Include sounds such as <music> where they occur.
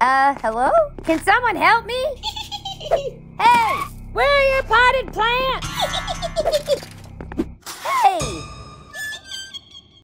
Uh, hello? Can someone help me? <laughs> hey, where are your potted plants?